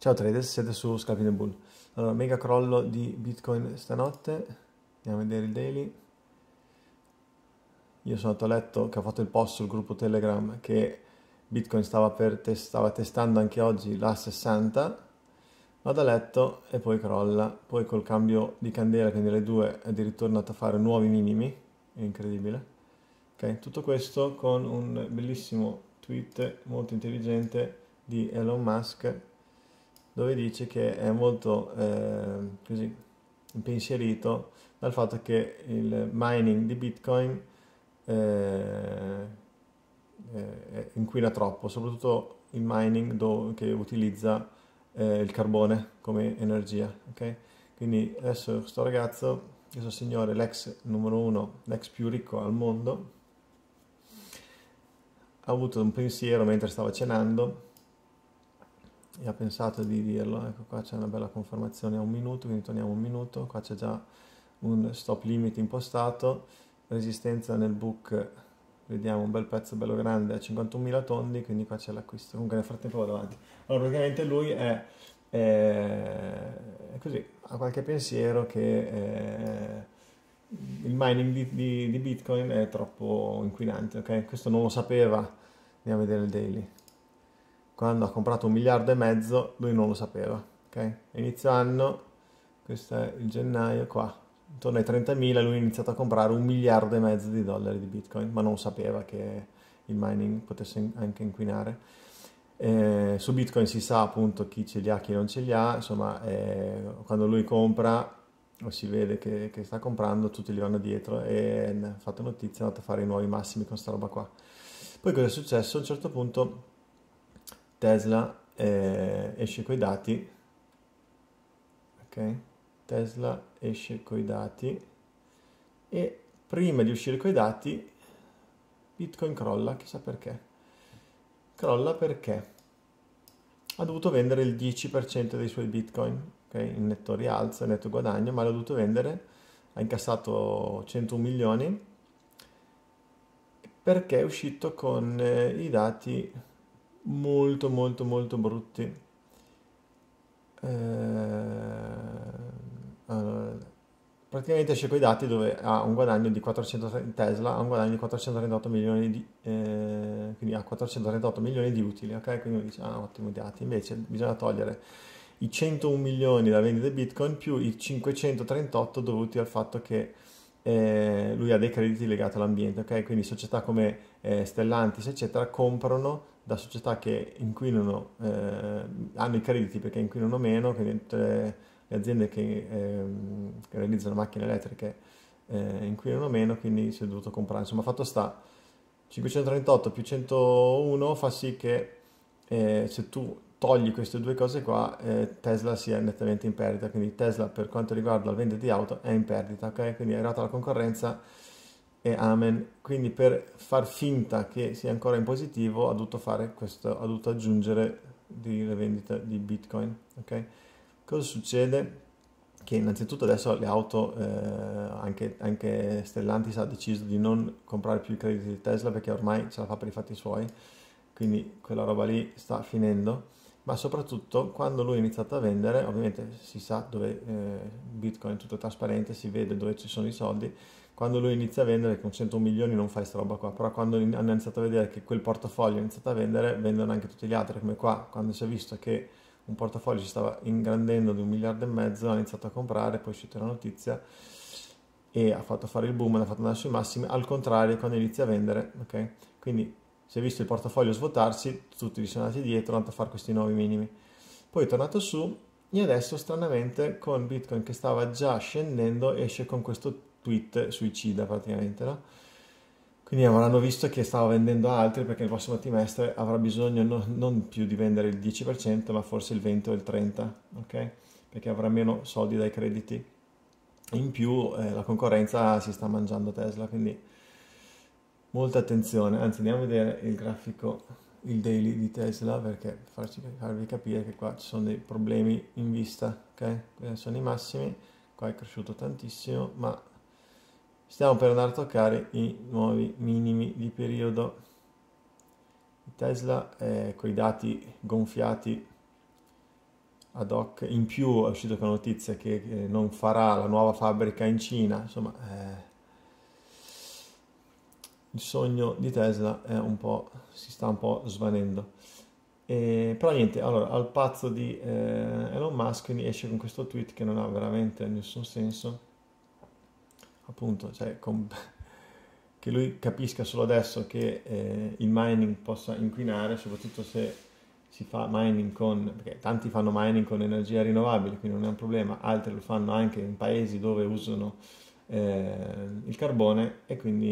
Ciao traders, siete su Scalping Bull. Allora, mega crollo di Bitcoin stanotte. Andiamo a vedere il daily. Io sono andato a letto che ho fatto il post sul gruppo Telegram che Bitcoin stava, te- stava testando anche oggi la 60. Vado a letto e poi crolla. Poi col cambio di candela, quindi le due, è ritornato a fare nuovi minimi. È incredibile. Ok, tutto questo con un bellissimo tweet molto intelligente di Elon Musk dove dice che è molto eh, così impensierito dal fatto che il mining di Bitcoin eh, eh, inquina troppo, soprattutto il mining do, che utilizza eh, il carbone come energia. Okay? Quindi adesso questo ragazzo, questo signore, l'ex numero uno, l'ex più ricco al mondo, ha avuto un pensiero mentre stava cenando e ha pensato di dirlo. Ecco qua c'è una bella confermazione a un minuto, quindi torniamo un minuto, qua c'è già un stop limit impostato, resistenza nel book, vediamo un bel pezzo bello grande a 51.000 tondi, quindi qua c'è l'acquisto. Comunque nel frattempo vado avanti. Allora praticamente lui è, è, è così, ha qualche pensiero che è, il mining di, di, di, Bitcoin è troppo inquinante, ok? Questo non lo sapeva, andiamo a vedere il daily quando ha comprato un miliardo e mezzo, lui non lo sapeva. Okay? Inizio anno, questo è il gennaio, qua, intorno ai 30.000, lui ha iniziato a comprare un miliardo e mezzo di dollari di Bitcoin, ma non sapeva che il mining potesse anche inquinare. Eh, su Bitcoin si sa appunto chi ce li ha, chi non ce li ha, insomma, eh, quando lui compra o si vede che, che, sta comprando, tutti gli vanno dietro e ha fatto notizia, è andato a fare i nuovi massimi con sta roba qua. Poi cosa è successo? A un certo punto Tesla eh, esce coi dati, ok? Tesla esce coi dati e prima di uscire coi dati Bitcoin crolla, chissà perché. Crolla perché ha dovuto vendere il 10% dei suoi Bitcoin, ok? In netto rialzo, netto guadagno, ma l'ha dovuto vendere, ha incassato 101 milioni perché è uscito con eh, i dati molto molto molto brutti. Eh, praticamente esce con i dati dove ha un guadagno di 400 Tesla ha un guadagno di 438 milioni di eh, quindi ha 438 milioni di utili ok quindi dice ah ottimi dati invece bisogna togliere i 101 milioni da vendita di bitcoin più i 538 dovuti al fatto che eh, lui ha dei crediti legati all'ambiente ok quindi società come eh, Stellantis eccetera comprano da società che inquinano, eh, hanno i crediti perché inquinano meno, quindi le, le aziende che, eh, che, realizzano macchine elettriche eh, inquinano meno, quindi si è dovuto comprare. Insomma, fatto sta, 538 più 101 fa sì che eh, se tu togli queste due cose qua, eh, Tesla sia nettamente in perdita, quindi Tesla per quanto riguarda la vendita di auto è in perdita, ok? Quindi è arrivata la concorrenza e amen. Quindi per far finta che sia ancora in positivo ha dovuto fare questo, ha dovuto aggiungere di vendita di Bitcoin. Ok? Cosa succede? Che innanzitutto adesso le auto, eh, anche, anche Stellantis ha deciso di non comprare più i crediti di Tesla perché ormai ce la fa per i fatti suoi, quindi quella roba lì sta finendo ma soprattutto quando lui ha iniziato a vendere, ovviamente si sa dove eh, Bitcoin è tutto trasparente, si vede dove ci sono i soldi, quando lui inizia a vendere con 100 milioni non fai questa roba qua, però quando hanno iniziato a vedere che quel portafoglio ha iniziato a vendere, vendono anche tutti gli altri, come qua, quando si è visto che un portafoglio si stava ingrandendo di un miliardo e mezzo, ha iniziato a comprare, poi è uscita la notizia e ha fatto fare il boom, l'ha fatto andare sui massimi, al contrario quando inizia a vendere, ok? Quindi si è visto il portafoglio svuotarsi, tutti gli sono andati dietro, hanno a fare questi nuovi minimi. Poi è tornato su e adesso stranamente con Bitcoin che stava già scendendo esce con questo tweet suicida praticamente, no? Quindi avranno visto che stava vendendo altri perché il prossimo trimestre avrà bisogno no, non più di vendere il 10%, ma forse il 20 o il 30%, ok? Perché avrà meno soldi dai crediti. In più eh, la concorrenza si sta mangiando Tesla, quindi molta attenzione. Anzi, andiamo a vedere il grafico, il daily di Tesla, perché farci, farvi capire che qua ci sono dei problemi in vista, ok? Questi sono i massimi, qua è cresciuto tantissimo, ma Stiamo per andare a toccare i nuovi minimi di periodo. Tesla eh, con i dati gonfiati ad hoc. In più è uscita con la notizia che, che non farà la nuova fabbrica in Cina, insomma, eh, il sogno di Tesla si sta un po' svanendo. E, però niente, allora, al pazzo di eh, Elon Musk esce con questo tweet che non ha veramente nessun senso, appunto, cioè, con, che lui capisca solo adesso che eh, il mining possa inquinare, soprattutto se si fa mining con, perché tanti fanno mining con energia rinnovabile, quindi non è un problema, altri lo fanno anche in paesi dove usano eh, il carbone e quindi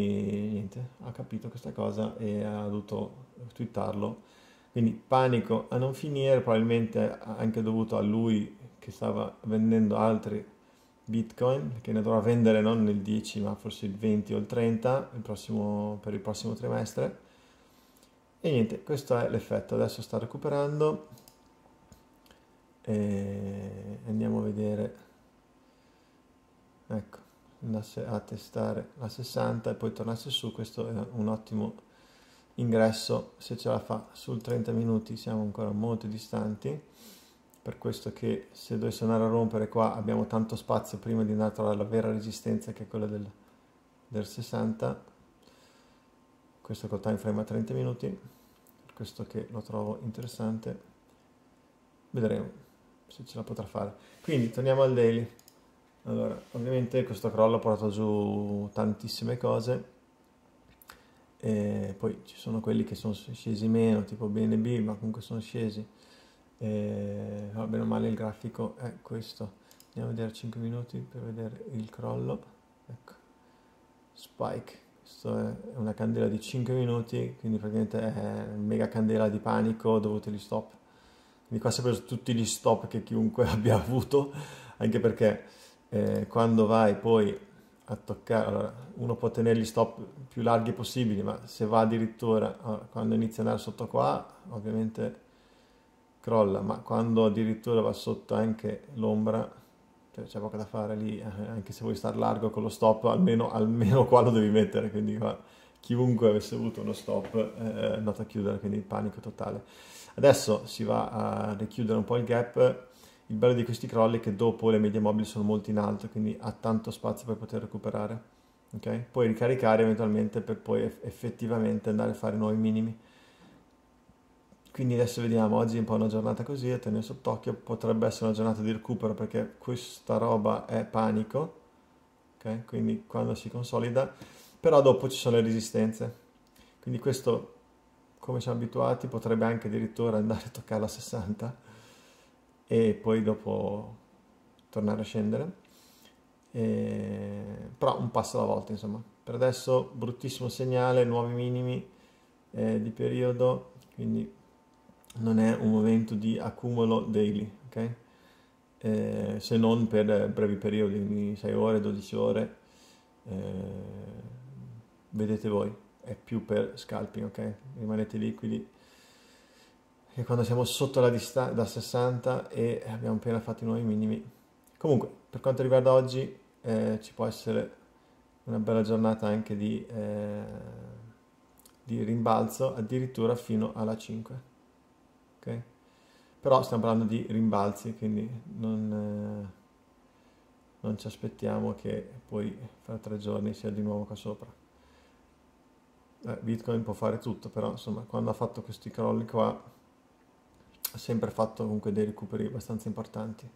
niente, ha capito questa cosa e ha dovuto twittarlo. Quindi panico a non finire, probabilmente anche dovuto a lui che stava vendendo altri bitcoin, che ne dovrà vendere non il 10 ma forse il 20 o il 30 il prossimo, per il prossimo trimestre. E niente, questo è l'effetto, adesso sta recuperando e andiamo a vedere, ecco andasse a testare la 60 e poi tornasse su, questo è un ottimo ingresso. Se ce la fa sul 30 minuti siamo ancora molto distanti. Per questo che se dovesse andare a rompere qua abbiamo tanto spazio prima di andare a trovare la vera resistenza che è quella del, del 60 questo col time frame a 30 minuti. Per questo che lo trovo interessante. Vedremo se ce la potrà fare. Quindi torniamo al daily allora, ovviamente questo crollo ha portato giù tantissime cose e poi ci sono quelli che sono scesi meno, tipo BNB, ma comunque sono scesi. E, va bene o male il grafico è questo. Andiamo a vedere 5 minuti per vedere il crollo. Ecco. Spike. Questa è una candela di 5 minuti, quindi praticamente è mega candela di panico dovuto agli stop. Quindi qua si è preso tutti gli stop che chiunque abbia avuto, anche perché eh, quando vai poi a toccare, allora, uno può tenere gli stop più larghi possibili, ma se va addirittura, quando inizia ad andare sotto qua, ovviamente crolla, ma quando addirittura va sotto anche l'ombra, cioè c'è poco da fare lì, eh, anche se vuoi star largo con lo stop, almeno, almeno qua lo devi mettere, quindi qua chiunque avesse avuto uno stop eh, è andato a chiudere, quindi panico totale. Adesso si va a richiudere un po' il gap, il bello di questi crolli è che dopo le medie mobili sono molto in alto, quindi ha tanto spazio per poter recuperare. Okay? Poi ricaricare eventualmente per poi effettivamente andare a fare nuovi minimi. Quindi adesso vediamo, oggi è un po' una giornata così, a tenere sott'occhio, potrebbe essere una giornata di recupero perché questa roba è panico, okay? quindi quando si consolida, però dopo ci sono le resistenze. Quindi questo, come siamo abituati, potrebbe anche addirittura andare a toccare la 60 e poi dopo tornare a scendere. E... Però un passo alla volta, insomma. Per adesso bruttissimo segnale, nuovi minimi eh, di periodo, quindi non è un momento di accumulo daily, ok? Eh, se non per brevi periodi, quindi 6 ore, 12 ore, eh, vedete voi, è più per scalping, ok? Rimanete liquidi che quando siamo sotto la distanza da 60 e abbiamo appena fatto i nuovi minimi. Comunque, per quanto riguarda oggi, eh, ci può essere una bella giornata anche di, eh, di rimbalzo, addirittura fino alla 5. Ok? Però stiamo parlando di rimbalzi, quindi non, eh, non ci aspettiamo che poi fra tre giorni sia di nuovo qua sopra. Eh, Bitcoin può fare tutto, però insomma, quando ha fatto questi crolli qua sempre fatto comunque dei recuperi abbastanza importanti.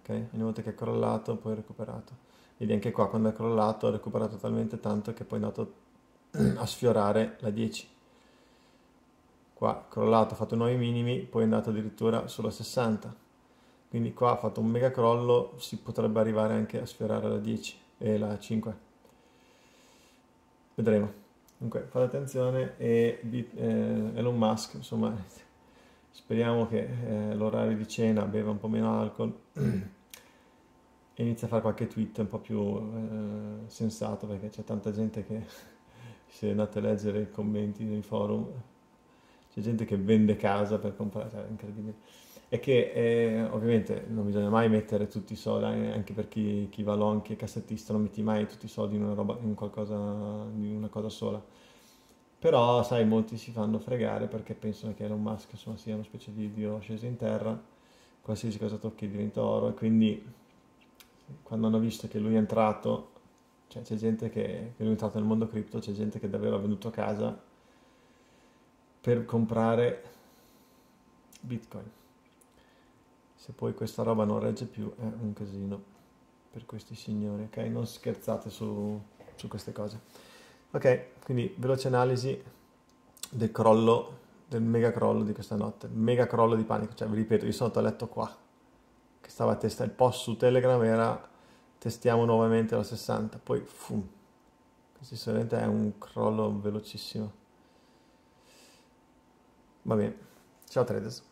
Okay? Ogni volta che è crollato, poi è recuperato. Vedi anche qua, quando è crollato, ha recuperato talmente tanto che poi è andato a sfiorare la 10. Qua crollato, ha fatto nuovi minimi, poi è andato addirittura sulla 60. Quindi qua ha fatto un mega crollo, si potrebbe arrivare anche a sfiorare la 10 e la 5. Vedremo. Comunque fate attenzione e eh, Elon Musk, insomma, Speriamo che eh, l'orario di cena beva un po' meno alcol e inizia a fare qualche tweet un po' più eh, sensato perché c'è tanta gente che se andate a leggere i commenti nei forum c'è gente che vende casa per comprare, cioè, è incredibile. E che eh, ovviamente non bisogna mai mettere tutti i soldi, eh, anche per chi, chi va lonchi e cassettista, non metti mai tutti i soldi in una, roba, in qualcosa, in una cosa sola però, sai, molti si fanno fregare perché pensano che Elon Musk insomma, sia una specie di dio sceso in terra qualsiasi cosa tocchi diventa oro e quindi quando hanno visto che lui è entrato, cioè c'è gente che, che lui è entrato nel mondo cripto, c'è gente che davvero ha venduto casa per comprare bitcoin. Se poi questa roba non regge più è un casino per questi signori, ok? Non scherzate su, su queste cose. Ok, quindi veloce analisi del crollo, del mega crollo di questa notte, mega crollo di panico, cioè vi ripeto, io sono andato a letto qua, che stava a testa, il post su Telegram era testiamo nuovamente la 60, poi fum, questo sicuramente è un crollo velocissimo. Va bene, ciao traders.